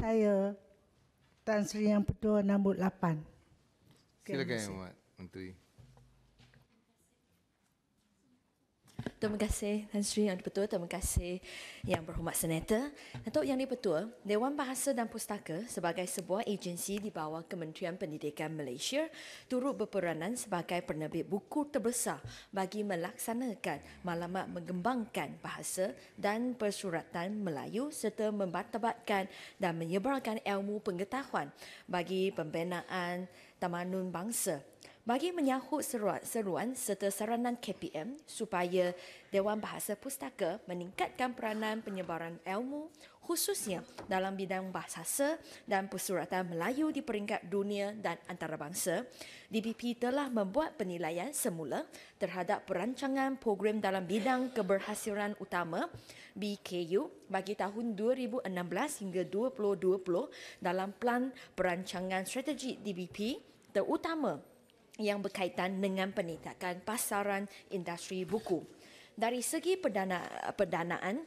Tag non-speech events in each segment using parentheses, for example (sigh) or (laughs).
saya Tan Sri Yang Petua nombor 8. Silakan Yang Muhammad Menteri. Terima kasih Tan Sri Yang Dipertua, terima kasih Yang Berhormat Senator. Datuk Yang Dipertua, Dewan Bahasa dan Pustaka sebagai sebuah agensi di bawah Kementerian Pendidikan Malaysia turut berperanan sebagai penerbit buku terbesar bagi melaksanakan maklumat mengembangkan bahasa dan persuratan Melayu serta membantabatkan dan menyebarkan ilmu pengetahuan bagi pembinaan tamadun bangsa bagi menyahut seruan, seruan serta saranan KPM supaya Dewan Bahasa Pustaka meningkatkan peranan penyebaran ilmu khususnya dalam bidang bahasa dan persuratan Melayu di peringkat dunia dan antarabangsa, DBP telah membuat penilaian semula terhadap perancangan program dalam bidang keberhasilan utama BKU bagi tahun 2016 hingga 2020 dalam Plan Perancangan Strategi DBP terutama yang berkaitan dengan peningkatan pasaran industri buku. Dari segi perdana, perdanaan,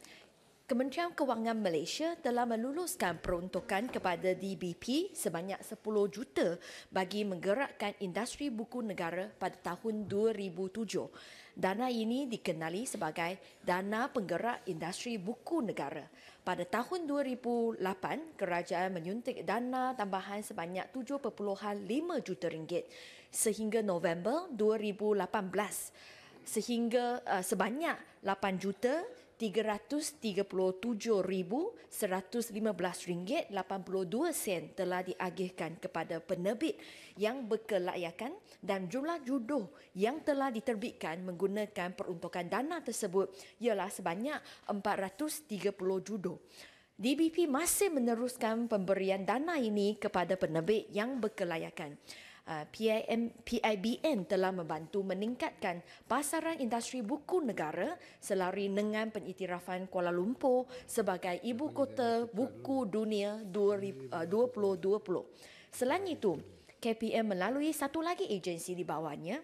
Kementerian Kewangan Malaysia telah meluluskan peruntukan kepada DBP sebanyak 10 juta bagi menggerakkan industri buku negara pada tahun 2007. Dana ini dikenali sebagai Dana Penggerak Industri Buku Negara. Pada tahun 2008, kerajaan menyuntik dana tambahan sebanyak 7.5 juta ringgit sehingga November 2018 sehingga uh, sebanyak 8 juta RM377,115.82 telah diagihkan kepada penerbit yang berkelayakan dan jumlah judoh yang telah diterbitkan menggunakan peruntukan dana tersebut ialah sebanyak 430 judoh. DBP masih meneruskan pemberian dana ini kepada penerbit yang berkelayakan. Uh, PIM, PIBN telah membantu meningkatkan pasaran industri buku negara selari dengan pengiktirafan Kuala Lumpur sebagai ibu kota buku dunia 2020. Uh, Selain itu, KPM melalui satu lagi agensi di bawahnya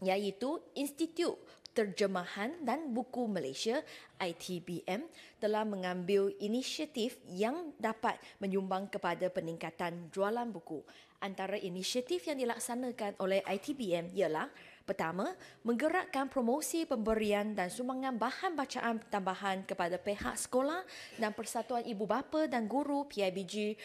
iaitu Institut Terjemahan dan Buku Malaysia ITBM telah mengambil inisiatif yang dapat menyumbang kepada peningkatan jualan buku. Antara inisiatif yang dilaksanakan oleh ITBM ialah pertama, menggerakkan promosi pemberian dan sumbangan bahan bacaan tambahan kepada pihak sekolah dan Persatuan Ibu Bapa dan Guru PIBG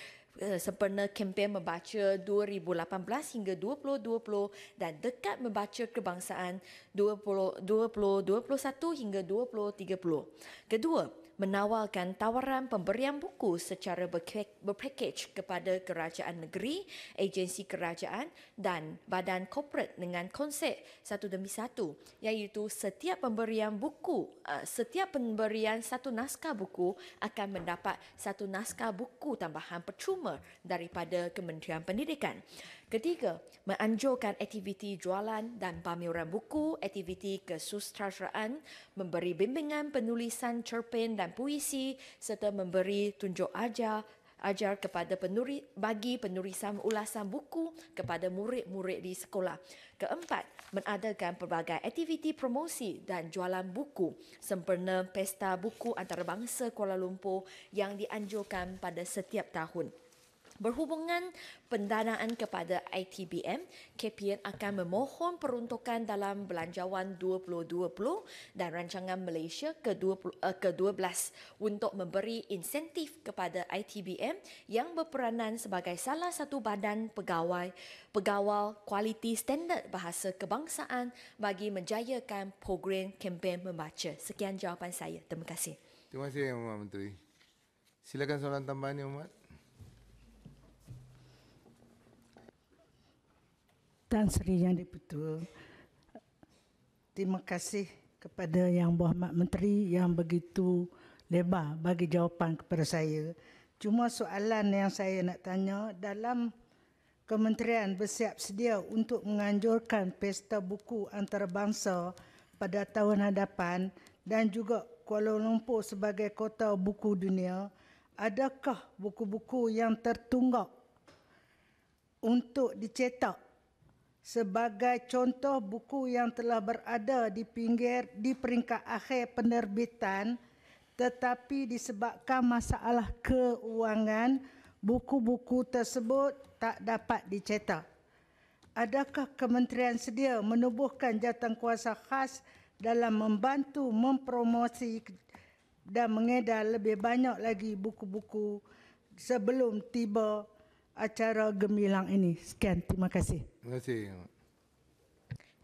sempena kempen membaca 2018 hingga 2020 dan dekat membaca kebangsaan 20, 2021 hingga 2030. Kedua, menawarkan tawaran pemberian buku secara berpakej kepada kerajaan negeri, agensi kerajaan dan badan korporat dengan konsep satu demi satu iaitu setiap pemberian buku, uh, setiap pemberian satu naskah buku akan mendapat satu naskah buku tambahan percuma daripada Kementerian Pendidikan. Ketiga, menganjurkan aktiviti jualan dan pameran buku, aktiviti kesusastraan, memberi bimbingan penulisan cerpen dan puisi serta memberi tunjuk ajar ajar kepada penuri, bagi penulisan ulasan buku kepada murid-murid di sekolah. Keempat, mengadakan pelbagai aktiviti promosi dan jualan buku sempurna Pesta Buku Antarabangsa Kuala Lumpur yang dianjurkan pada setiap tahun. Berhubungan pendanaan kepada ITBM, KPN akan memohon peruntukan dalam Belanjawan 2020 dan Rancangan Malaysia ke-12 eh, untuk memberi insentif kepada ITBM yang berperanan sebagai salah satu badan pegawai pegawai kualiti standard bahasa kebangsaan bagi menjayakan program kempen membaca. Sekian jawapan saya. Terima kasih. Terima kasih, Yang Menteri. Silakan soalan tambahan, Muhammad. Tan Sri Yang Dipertua, terima kasih kepada Yang Berhormat Menteri yang begitu lebar bagi jawapan kepada saya. Cuma soalan yang saya nak tanya, dalam kementerian bersiap sedia untuk menganjurkan pesta buku antarabangsa pada tahun hadapan dan juga Kuala Lumpur sebagai kota buku dunia, adakah buku-buku yang tertunggak untuk dicetak sebagai contoh buku yang telah berada di pinggir di peringkat akhir penerbitan tetapi disebabkan masalah keuangan buku-buku tersebut tak dapat dicetak. Adakah kementerian sedia menubuhkan jawatan kuasa khas dalam membantu mempromosi dan mengedar lebih banyak lagi buku-buku sebelum tiba acara gemilang ini. Sekian, terima kasih. Terima kasih.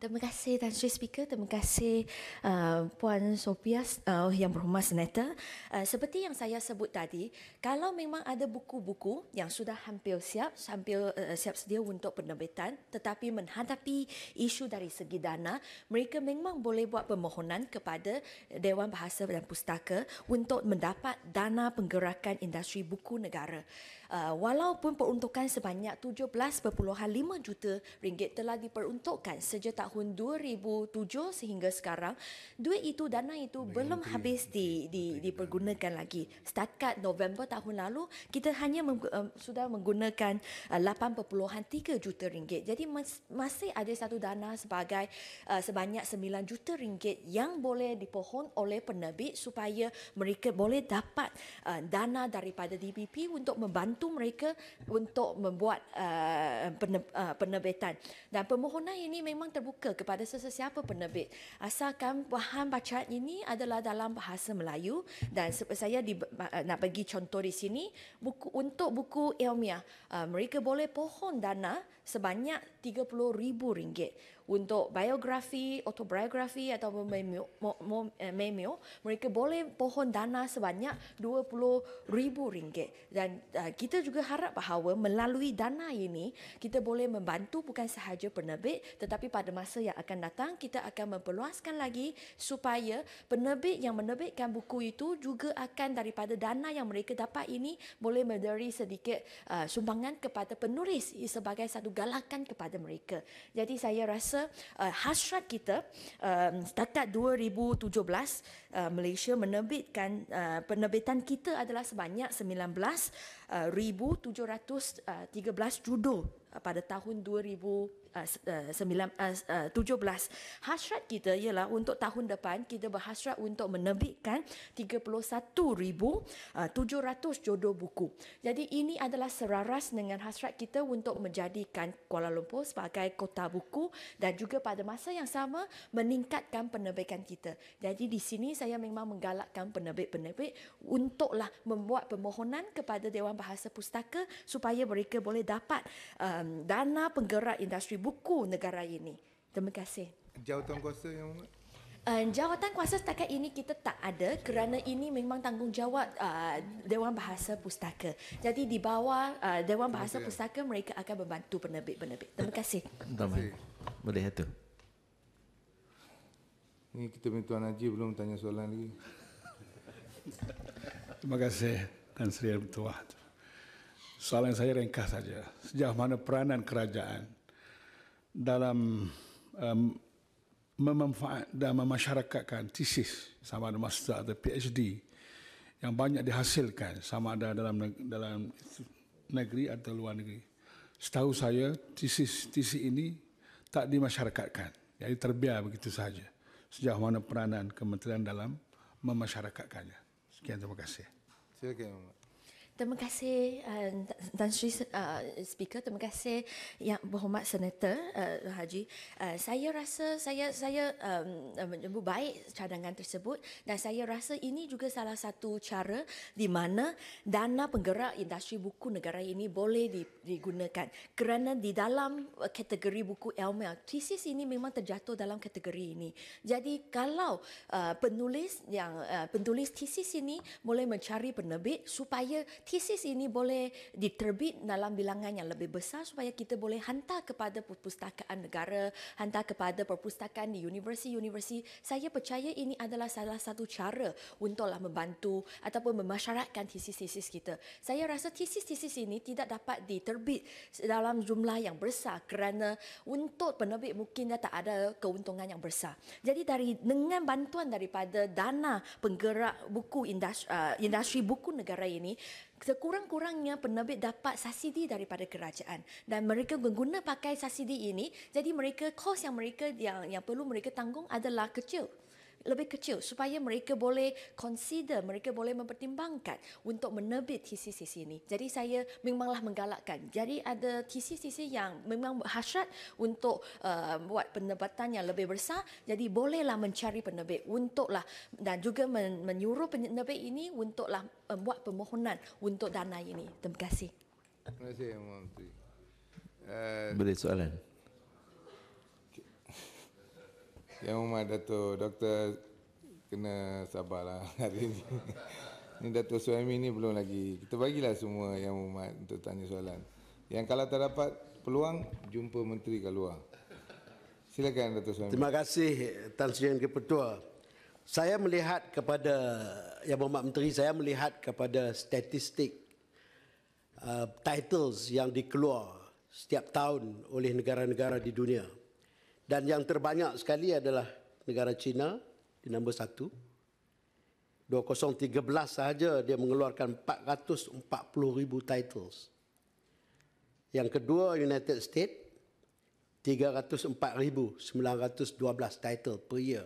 Terima kasih Tan Sri Speaker, terima kasih uh, Puan Sophia uh, yang berhormat Senator. Uh, seperti yang saya sebut tadi, kalau memang ada buku-buku yang sudah hampir siap, hampir uh, siap sedia untuk penerbitan tetapi menghadapi isu dari segi dana, mereka memang boleh buat permohonan kepada Dewan Bahasa dan Pustaka untuk mendapat dana penggerakan industri buku negara. Uh, walaupun peruntukan sebanyak 17.5 juta ringgit telah diperuntukkan sejak tahun 2007 sehingga sekarang, duit itu, dana itu belum habis di, di, dipergunakan lagi. Setakat November tahun lalu, kita hanya meng, uh, sudah menggunakan uh, 8.3 juta ringgit. Jadi mas, masih ada satu dana sebagai uh, sebanyak 9 juta ringgit yang boleh dipohon oleh penerbit supaya mereka boleh dapat uh, dana daripada DBP untuk membantu membantu mereka untuk membuat uh, uh, penerbitan. Dan permohonan ini memang terbuka kepada sesiapa penerbit. Asalkan bahan bacaan ini adalah dalam bahasa Melayu dan saya di, uh, nak bagi contoh di sini buku untuk buku ilmiah uh, mereka boleh pohon dana sebanyak RM30,000 untuk biografi, autobiografi atau memeo, eh, mereka boleh pohon dana sebanyak RM20,000 dan uh, kita juga harap bahawa melalui dana ini kita boleh membantu bukan sahaja penerbit tetapi pada masa yang akan datang kita akan memperluaskan lagi supaya penerbit yang menerbitkan buku itu juga akan daripada dana yang mereka dapat ini boleh memberi sedikit uh, sumbangan kepada penulis sebagai satu galakan kepada mereka. Jadi saya rasa uh, hasrat kita um, setakat 2017 uh, Malaysia menerbitkan uh, penerbitan kita adalah sebanyak 19,713 uh, judul uh, pada tahun 2000 uh, 17. Hasrat kita ialah untuk tahun depan kita berhasrat untuk menerbitkan 31,700 jodoh buku. Jadi ini adalah seraras dengan hasrat kita untuk menjadikan Kuala Lumpur sebagai kota buku dan juga pada masa yang sama meningkatkan penerbitan kita. Jadi di sini saya memang menggalakkan penerbit-penerbit untuklah membuat permohonan kepada Dewan Bahasa Pustaka supaya mereka boleh dapat um, dana penggerak industri buku negara ini. Terima kasih. Jawatan kuasa yang Amat. Uh, jawatan kuasa setakat ini kita tak ada kerana ini memang tanggungjawab uh, Dewan Bahasa Pustaka. Jadi di bawah uh, Dewan Bahasa Pustaka mereka akan membantu penerbit-penerbit. Terima kasih. Terima kasih. Boleh itu. Ini kita punya Tuan Haji belum tanya soalan lagi. Terima kasih Tan Sri Ketua. Soalan saya ringkas saja. Sejauh mana peranan kerajaan dalam um, memanfaat dan memasyarakatkan tesis sama ada master atau PhD yang banyak dihasilkan sama ada dalam dalam negeri atau luar negeri. Setahu saya tesis tesis ini tak dimasyarakatkan. Jadi terbiar begitu saja. Sejauh mana peranan kementerian dalam memasyarakatkannya. Sekian terima kasih. Silakan. Terima kasih uh, Tan Sri uh, Speaker, terima kasih yang berhormat Senator uh, Haji. Uh, saya rasa saya saya um, menyebut baik cadangan tersebut dan saya rasa ini juga salah satu cara di mana dana penggerak industri buku negara ini boleh digunakan. Kerana di dalam kategori buku ilmiah, tesis ini memang terjatuh dalam kategori ini. Jadi kalau uh, penulis yang uh, penulis tesis ini boleh mencari penerbit supaya tesis ini boleh diterbit dalam bilangan yang lebih besar supaya kita boleh hantar kepada perpustakaan negara, hantar kepada perpustakaan di universiti-universiti. Saya percaya ini adalah salah satu cara untuklah membantu ataupun memasyaratkan tesis-tesis kita. Saya rasa tesis-tesis ini tidak dapat diterbit dalam jumlah yang besar kerana untuk penerbit mungkin dia tak ada keuntungan yang besar. Jadi dari dengan bantuan daripada dana penggerak buku industri, uh, industri buku negara ini, sekurang-kurangnya penerbit dapat subsidi daripada kerajaan. Dan mereka mengguna pakai subsidi ini jadi mereka kos yang mereka yang yang perlu mereka tanggung adalah kecil lebih kecil supaya mereka boleh consider, mereka boleh mempertimbangkan untuk menerbit tesis-tesis ini. Jadi saya memanglah menggalakkan. Jadi ada tesis-tesis yang memang hasrat untuk uh, buat penerbatan yang lebih besar. Jadi bolehlah mencari penerbit untuklah dan juga men- menyuruh penerbit ini untuklah membuat permohonan untuk dana ini. Terima kasih. Terima kasih Yang Menteri. Uh, Boleh soalan? Yang Muhammad Dato' Doktor kena sabarlah (laughs) hari ini. Ni Dato' Suhaimi ni belum lagi. Kita bagilah semua Yang Muhammad untuk tanya soalan. Yang kalau tak dapat peluang, jumpa Menteri kat luar. Silakan Dato' Suhaimi. Terima kasih Tan Sri Yang. Saya melihat kepada Yang Berhormat Menteri, saya melihat kepada statistik uh, titles yang dikeluar setiap tahun oleh negara-negara di dunia. Dan yang terbanyak sekali adalah negara China di nombor satu. 2013 sahaja dia mengeluarkan 440 ribu titles. Yang kedua United States 304,912 title per year.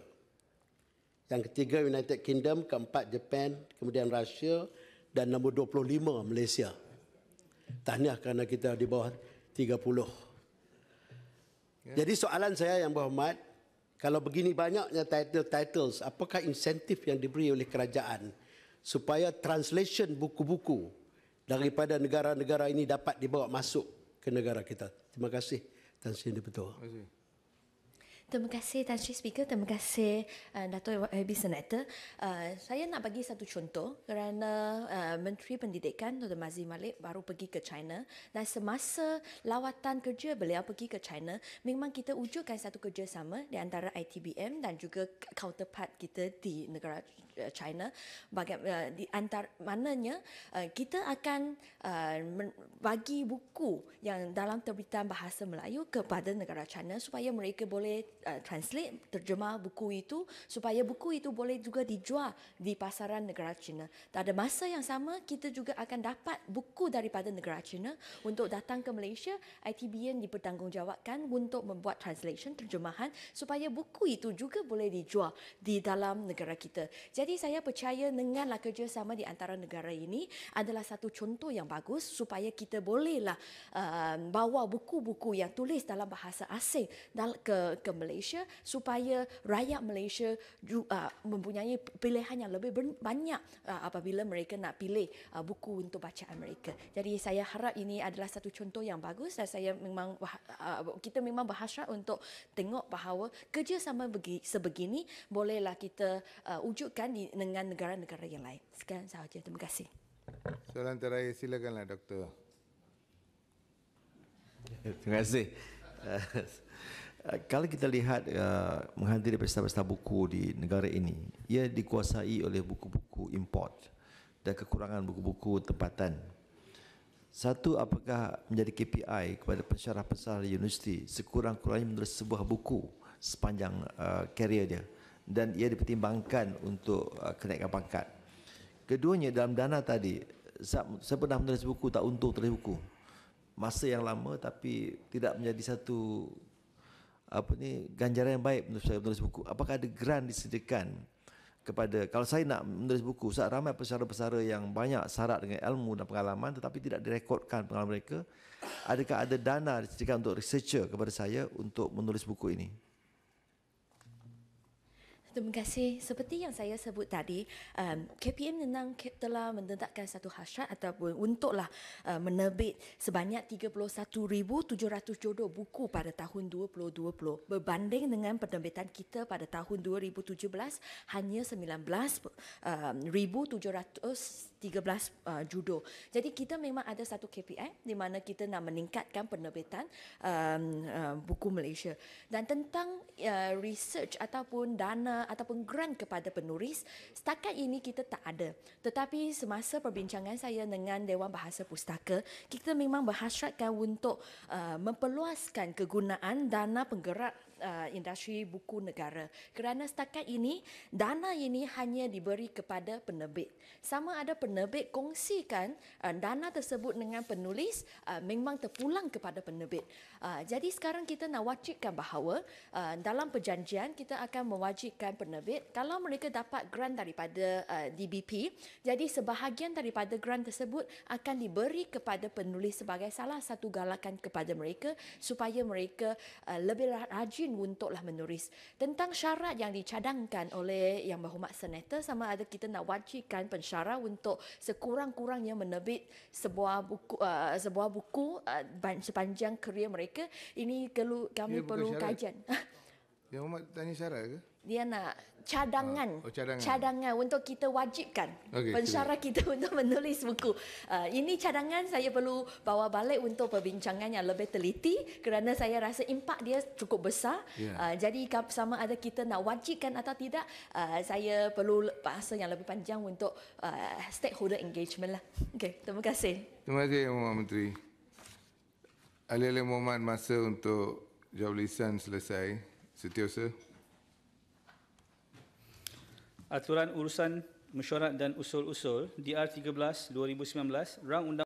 Yang ketiga United Kingdom, keempat Japan, kemudian Russia dan nombor 25 Malaysia. Tahniah kerana kita di bawah 30. Jadi soalan saya yang berhormat, kalau begini banyaknya title-titles, apakah insentif yang diberi oleh kerajaan supaya translation buku-buku daripada negara-negara ini dapat dibawa masuk ke negara kita? Terima kasih Tan Sri Betul. Terima kasih. Terima kasih Tan Sri Speaker, terima kasih uh, Dato' Habib Senator. Uh, saya nak bagi satu contoh kerana uh, Menteri Pendidikan Dr. Mazli Malik baru pergi ke China dan semasa lawatan kerja beliau pergi ke China, memang kita wujudkan satu kerjasama di antara ITBM dan juga counterpart kita di negara uh, China bagaimana uh, di antar mananya uh, kita akan uh, bagi buku yang dalam terbitan bahasa Melayu kepada negara China supaya mereka boleh uh, translate terjemah buku itu supaya buku itu boleh juga dijual di pasaran negara China. Pada masa yang sama kita juga akan dapat buku daripada negara China untuk datang ke Malaysia, ITBN dipertanggungjawabkan untuk membuat translation terjemahan supaya buku itu juga boleh dijual di dalam negara kita. Jadi saya percaya denganlah kerjasama di antara negara ini adalah satu contoh yang bagus supaya kita bolehlah uh, bawa buku-buku yang tulis dalam bahasa asing ke ke Malaysia supaya rakyat Malaysia uh, mempunyai pilihan yang lebih banyak uh, apabila mereka nak pilih uh, buku untuk bacaan mereka. Jadi saya harap ini adalah satu contoh yang bagus dan saya memang uh, kita memang berhasrat untuk tengok bahawa kerjasama sebegini bolehlah kita uh, wujudkan di, dengan negara-negara yang lain. Sekian sahaja. Terima kasih. Soalan terakhir silakanlah doktor. Terima kasih. Uh, kalau kita lihat uh, menghadiri pesta-pesta buku di negara ini, ia dikuasai oleh buku-buku import dan kekurangan buku-buku tempatan. Satu, apakah menjadi KPI kepada pensyarah-pensyarah universiti sekurang-kurangnya menulis sebuah buku sepanjang uh, karier dia dan ia dipertimbangkan untuk uh, kenaikan pangkat. Keduanya dalam dana tadi, saya pernah menulis buku tak untung tulis buku. Masa yang lama tapi tidak menjadi satu apa ni ganjaran yang baik untuk saya menulis buku. Apakah ada grant disediakan kepada kalau saya nak menulis buku, saat ramai pesara-pesara yang banyak syarat dengan ilmu dan pengalaman tetapi tidak direkodkan pengalaman mereka, adakah ada dana disediakan untuk researcher kepada saya untuk menulis buku ini? Terima kasih. Seperti yang saya sebut tadi, um, KPM memang telah menetapkan satu hasrat ataupun untuklah uh, menerbit sebanyak 31,700 jodoh buku pada tahun 2020 berbanding dengan penerbitan kita pada tahun 2017 hanya 19,700 13 uh, judo. Jadi kita memang ada satu KPI di mana kita nak meningkatkan penerbitan um, uh, buku Malaysia. Dan tentang uh, research ataupun dana ataupun grant kepada penulis, setakat ini kita tak ada. Tetapi semasa perbincangan saya dengan Dewan Bahasa Pustaka, kita memang berhasratkan untuk uh, memperluaskan kegunaan dana penggerak uh, industri buku negara. Kerana setakat ini dana ini hanya diberi kepada penerbit. Sama ada penerbit kongsikan uh, dana tersebut dengan penulis uh, memang terpulang kepada penerbit. Uh, jadi sekarang kita nak wajibkan bahawa uh, dalam perjanjian kita akan mewajibkan penerbit kalau mereka dapat grant daripada uh, DBP, jadi sebahagian daripada grant tersebut akan diberi kepada penulis sebagai salah satu galakan kepada mereka supaya mereka uh, lebih rajin untuklah menulis. Tentang syarat yang dicadangkan oleh Yang Berhormat Senator sama ada kita nak wajibkan pensyarat untuk sekurang-kurangnya menerbit sebuah buku uh, sebuah buku uh, sepanjang kerjaya mereka. Ini perlu kami perlu syarat. kajian. (laughs) Yang Umat tanya syarat ke? Dia nak cadangan, Ah, oh, cadangan. cadangan untuk kita wajibkan Okey, pensyarat kita (laughs) untuk menulis buku. Uh, ini cadangan saya perlu bawa balik untuk perbincangan yang lebih teliti kerana saya rasa impak dia cukup besar. Ya. Uh, jadi sama ada kita nak wajibkan atau tidak, uh, saya perlu bahasa yang lebih panjang untuk uh, stakeholder engagement lah. Okey, terima kasih. Terima kasih Yang Berhormat Menteri. Ahli-ahli Muhammad masa untuk jawab lisan selesai. Setiausaha. Aturan Urusan Mesyuarat dan Usul-Usul DR 13 2019 Rang Undang